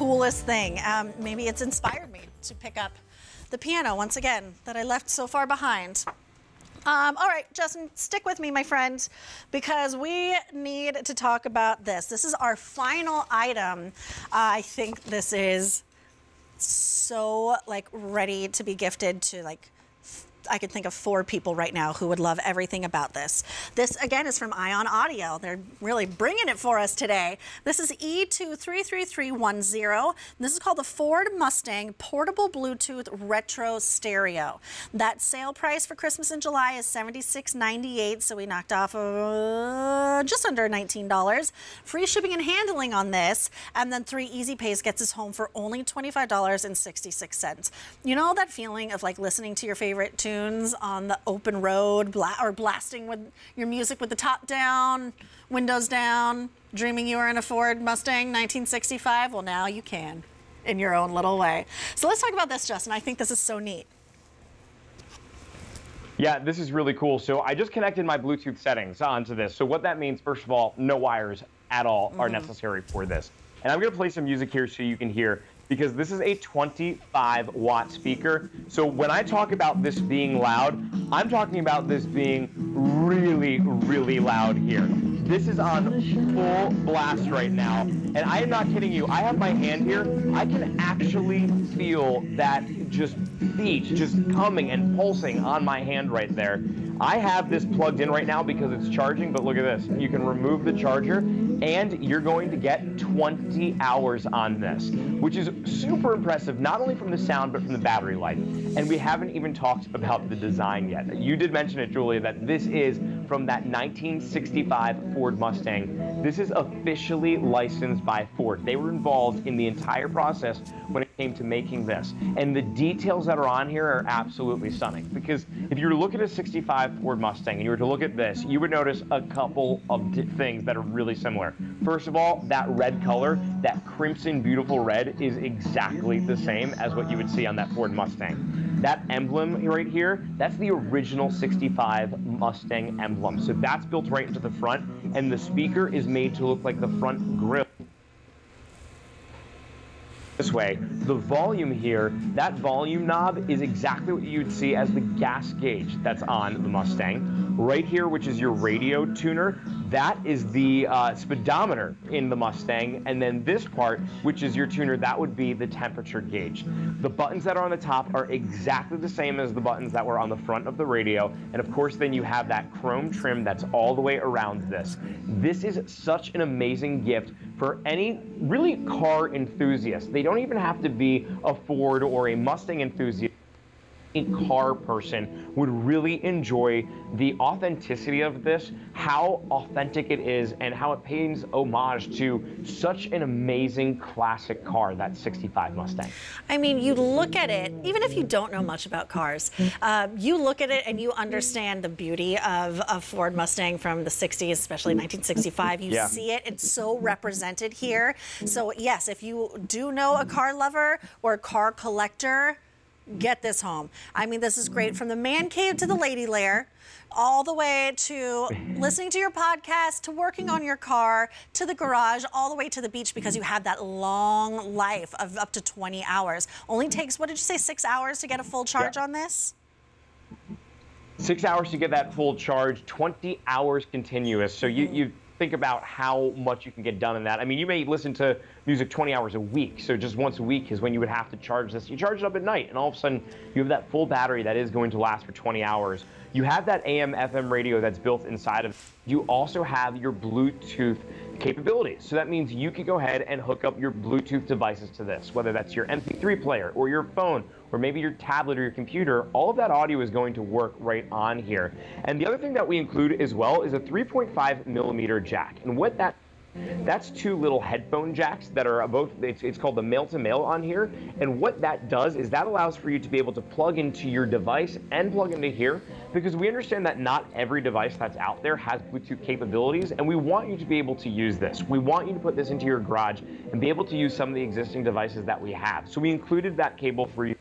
coolest thing. Um, maybe it's inspired me to pick up the piano once again that I left so far behind. Um, all right, Justin, stick with me, my friend, because we need to talk about this. This is our final item. Uh, I think this is so like ready to be gifted to like I could think of four people right now who would love everything about this. This, again, is from Ion Audio. They're really bringing it for us today. This is E233310. This is called the Ford Mustang Portable Bluetooth Retro Stereo. That sale price for Christmas in July is $76.98, so we knocked off uh, just under $19. Free shipping and handling on this, and then three easy pays gets us home for only $25.66. You know that feeling of like listening to your favorite tune tunes on the open road bla or blasting with your music with the top down, windows down, dreaming you were in a Ford Mustang 1965? Well, now you can in your own little way. So let's talk about this, Justin. I think this is so neat. Yeah, this is really cool. So I just connected my Bluetooth settings onto this. So what that means, first of all, no wires at all are mm -hmm. necessary for this. And I'm going to play some music here so you can hear because this is a 25 watt speaker. So when I talk about this being loud, I'm talking about this being really, really loud here. This is on full blast right now. And I am not kidding you. I have my hand here. I can actually feel that just beat just coming and pulsing on my hand right there. I have this plugged in right now because it's charging, but look at this. You can remove the charger and you're going to get 20 hours on this, which is super impressive, not only from the sound, but from the battery life. And we haven't even talked about the design yet. You did mention it, Julia, that this is from that 1965 Ford Mustang. This is officially licensed by Ford. They were involved in the entire process when it came to making this. And the details that are on here are absolutely stunning because if you were to look at a 65 Ford Mustang and you were to look at this, you would notice a couple of things that are really similar. First of all, that red color, that crimson beautiful red is exactly the same as what you would see on that Ford Mustang. That emblem right here, that's the original 65 Mustang emblem. So that's built right into the front, and the speaker is made to look like the front grille this way. The volume here, that volume knob is exactly what you'd see as the gas gauge that's on the Mustang. Right here, which is your radio tuner, that is the uh, speedometer in the Mustang, and then this part, which is your tuner, that would be the temperature gauge. The buttons that are on the top are exactly the same as the buttons that were on the front of the radio, and of course then you have that chrome trim that's all the way around this. This is such an amazing gift for any really car enthusiast. They don't even have to be a Ford or a Mustang enthusiast car person would really enjoy the authenticity of this, how authentic it is, and how it pays homage to such an amazing classic car, that 65 Mustang. I mean, you look at it, even if you don't know much about cars, uh, you look at it and you understand the beauty of a Ford Mustang from the 60s, especially 1965. You yeah. see it, it's so represented here. So yes, if you do know a car lover or a car collector, get this home. I mean, this is great from the man cave to the lady lair, all the way to listening to your podcast, to working on your car, to the garage, all the way to the beach because you have that long life of up to 20 hours. Only takes, what did you say, six hours to get a full charge yeah. on this? Six hours to get that full charge, 20 hours continuous. So you, you think about how much you can get done in that. I mean, you may listen to music 20 hours a week, so just once a week is when you would have to charge this. You charge it up at night, and all of a sudden you have that full battery that is going to last for 20 hours. You have that AM FM radio that's built inside of. You also have your Bluetooth capabilities. So that means you can go ahead and hook up your Bluetooth devices to this, whether that's your MP3 player or your phone or maybe your tablet or your computer. All of that audio is going to work right on here. And the other thing that we include as well is a 3.5 millimeter jack. And what that that's two little headphone jacks that are both, it's, it's called the male to male on here. And what that does is that allows for you to be able to plug into your device and plug into here because we understand that not every device that's out there has Bluetooth capabilities and we want you to be able to use this. We want you to put this into your garage and be able to use some of the existing devices that we have. So we included that cable for you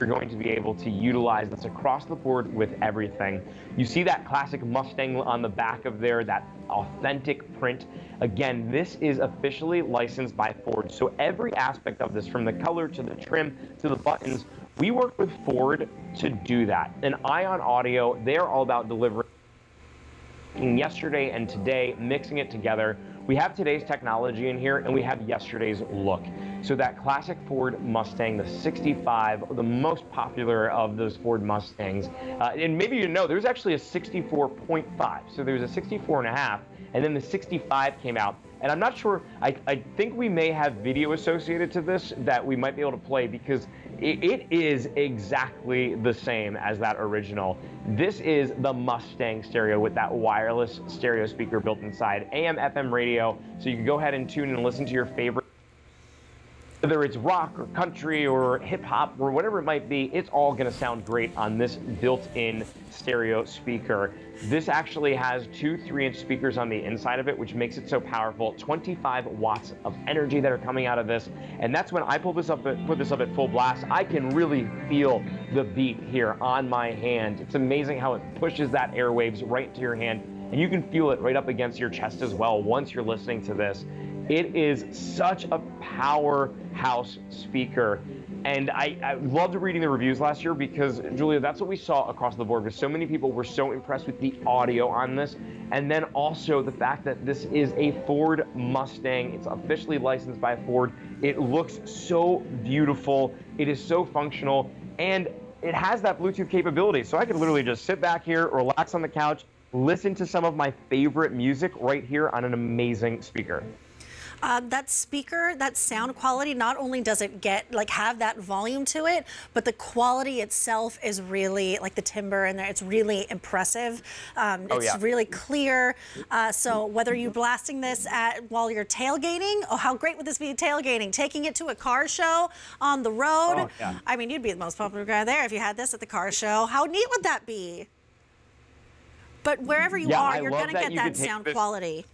you're going to be able to utilize this across the board with everything. You see that classic Mustang on the back of there, that authentic print. Again, this is officially licensed by Ford. So every aspect of this, from the color to the trim to the buttons, we work with Ford to do that. And Ion Audio, they're all about delivering yesterday and today, mixing it together. We have today's technology in here and we have yesterday's look. So that classic Ford Mustang, the 65, the most popular of those Ford Mustangs, uh, and maybe you know, there's actually a 64.5. So there's a 64 and a half, and then the 65 came out. And I'm not sure, I, I think we may have video associated to this that we might be able to play because it, it is exactly the same as that original. This is the Mustang stereo with that wireless stereo speaker built inside, AM, FM radio, so you can go ahead and tune and listen to your favorite whether it's rock or country or hip hop or whatever it might be, it's all going to sound great on this built in stereo speaker. This actually has two three inch speakers on the inside of it, which makes it so powerful. 25 watts of energy that are coming out of this. And that's when I pull this up, put this up at full blast, I can really feel the beat here on my hand. It's amazing how it pushes that airwaves right into your hand. And you can feel it right up against your chest as well once you're listening to this. It is such a powerhouse speaker. And I, I, loved reading the reviews last year because, Julia, that's what we saw across the board. Because so many people were so impressed with the audio on this. And then also the fact that this is a Ford Mustang. It's officially licensed by Ford. It looks so beautiful. It is so functional. And it has that Bluetooth capability. So I could literally just sit back here, relax on the couch, listen to some of my favorite music right here on an amazing speaker. Uh, that speaker, that sound quality, not only does it get like have that volume to it, but the quality itself is really like the timbre and it's really impressive. Um, oh, it's yeah. really clear. Uh, so whether you're blasting this at while you're tailgating, oh, how great would this be tailgating? Taking it to a car show on the road. Oh, yeah. I mean, you'd be the most popular guy there if you had this at the car show. How neat would that be? But wherever you yeah, are, you're going to get that sound quality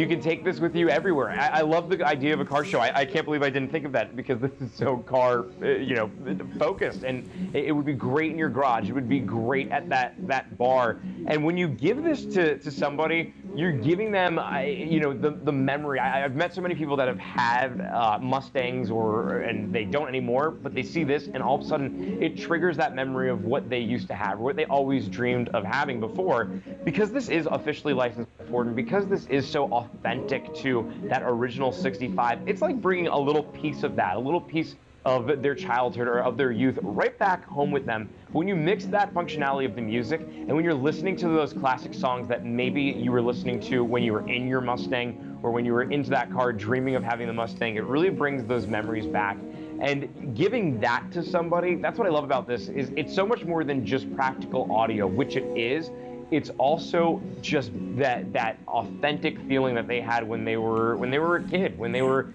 you can take this with you everywhere. I, I, love the idea of a car show. I, I, can't believe I didn't think of that because this is so car, uh, you know, focused, and it, it, would be great in your garage. It would be great at that that bar. And when you give this to, to somebody, you're giving them, you know, the the memory. I, have met so many people that have had uh, Mustangs or and they don't anymore, but they see this, and all of a sudden it triggers that memory of what they used to have, or what they always dreamed of having before, because this is officially licensed Ford, and because this is so authentic to that original 65. It's like bringing a little piece of that, a little piece of their childhood or of their youth right back home with them. When you mix that functionality of the music and when you're listening to those classic songs that maybe you were listening to when you were in your Mustang or when you were into that car dreaming of having the Mustang, it really brings those memories back. And giving that to somebody, that's what I love about this is it's so much more than just practical audio, which it is it's also just that that authentic feeling that they had when they were when they were a kid, when they were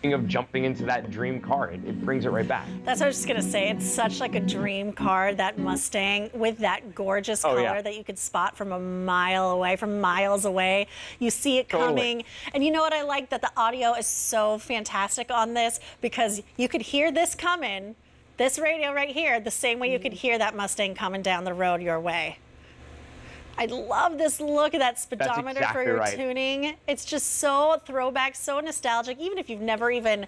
thinking of jumping into that dream car. It, it, brings it right back. That's what I was just gonna say. It's such like a dream car, that Mustang with that gorgeous oh, color yeah. that you could spot from a mile away, from miles away. You see it totally. coming. And you know what I like? That the audio is so fantastic on this because you could hear this coming, this radio right here, the same way you could hear that Mustang coming down the road your way. I love this look at that speedometer exactly for your right. tuning. It's just so throwback, so nostalgic. Even if you've never even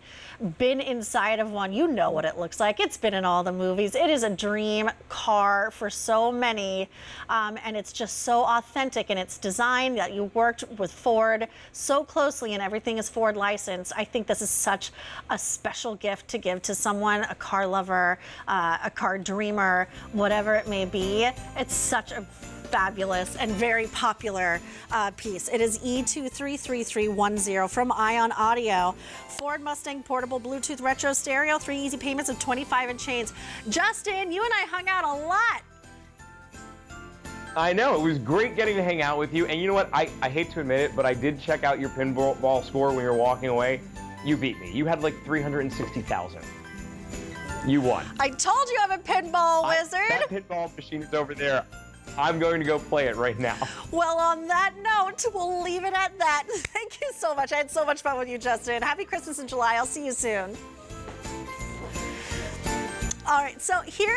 been inside of one, you know what it looks like. It's been in all the movies. It is a dream car for so many. Um, and it's just so authentic in its design that you worked with Ford so closely and everything is Ford licensed. I think this is such a special gift to give to someone, a car lover, uh, a car dreamer, whatever it may be. It's such a fabulous and very popular uh, piece. It is E233310 from Ion Audio. Ford Mustang Portable Bluetooth Retro Stereo, three easy payments of 25 and change. Justin, you and I hung out a lot. I know. It was great getting to hang out with you. And you know what? I, I hate to admit it, but I did check out your pinball score when you were walking away. You beat me. You had like 360,000. You won. I told you I'm a pinball wizard. I, that pinball machine is over there. I'm going to go play it right now. Well, on that note, we'll leave it at that. Thank you so much. I had so much fun with you, Justin. Happy Christmas in July. I'll see you soon. All right, so here